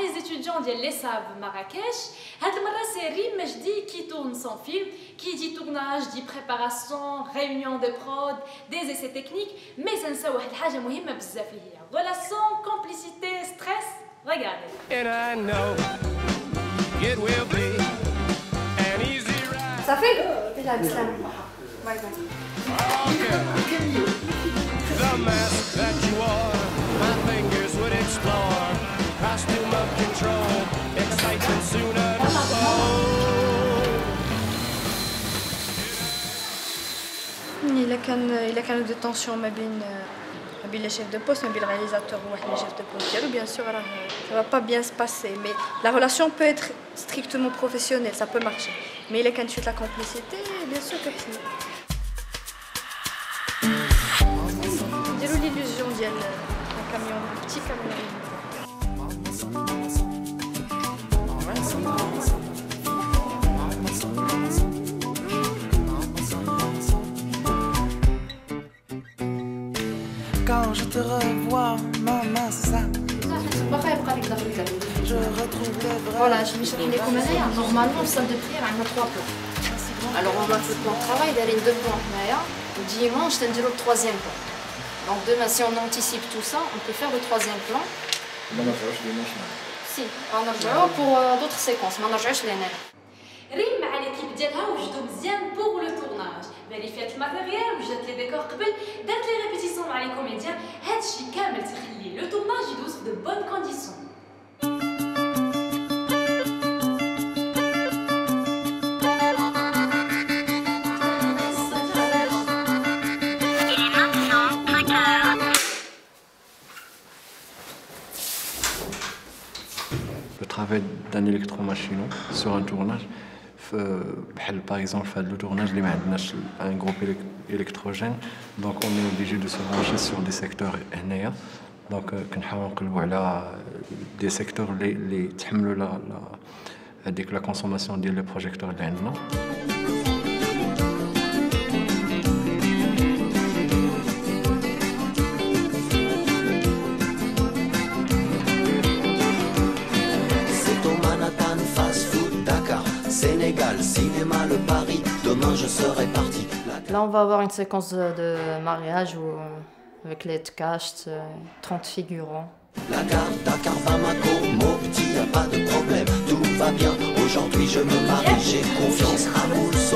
les étudiants de l'ESAV Marrakech. Cette fois, c'est Rim Majdi qui tourne son film. Qui dit tournage, dit préparation, réunion de prod, des essais techniques. Mais ça, c'est une chose importante بزاف هي. Relation, complicité, stress. Regardez. And I know it will be an easy ride. Ça fait déjà بسلام باي باي Okay. The mask that كان الا كانوا دي طونسيون ما بين ما بين لي شيف دو بوست ما بين الرياليزاتور وواحد لي شيف دو بوست ديالو بيان سور راه ça va pas bien se passer mais la relation peut être strictement professionnelle ça peut marcher mais الا كانت شويه la complicité bien sûr كيحسن نديرو l'illusion ديال un camion un petit Quand je te revois, maman, c'est ça. باقا يبقى لك داخل الكتاب Je retrouve les vrais. فوالا je vais chercher les comédiens. Normalement, salle de prière, on a trois plans. Alors, on a fait le plan de travail, d'aller deux plans. هنايا. Dimanche, c'est le troisième plan. Donc, demain, si on anticipe tout ça, on peut faire le troisième plan. Si, on a pour euh, d'autres séquences. ما نرجعوش لهنا. ريم مع ليكيب ديالها وجدوا مزيان بوغ لو تورناج فيريفيات الماتيريال وجدت لي ديكور قبل دارت لي ريبيتيسيون مع لي كوميديان هادشي كامل تخلي لو تورناج يدوز في دو بون كونديسيون Le travail d'un électromachino sur un tournage, euh, بحال, par exemple, faire le tournage, اللي ما عندناش un groupe élec- électrogène, donc on est obligé de se brancher sur des secteurs هنايا. Donc euh, كنحاول نقلبوا على des secteurs اللي اللي يتحملوا لا لا هذيك la consommation ديال les projecteurs اللي عندنا. Sénégal, cinéma, le Paris. Demain je serai parti. Là, on va avoir une séquence de, mariage où, euh, avec les castes, 30 figurants. La gare Dakar, Bamako, Mopti, y a pas de problème, tout va bien. Aujourd'hui je me marie, j'ai confiance, solo, gare